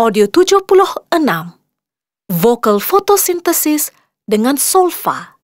Audio 76 Vocal Fotosintesis dengan Solfa.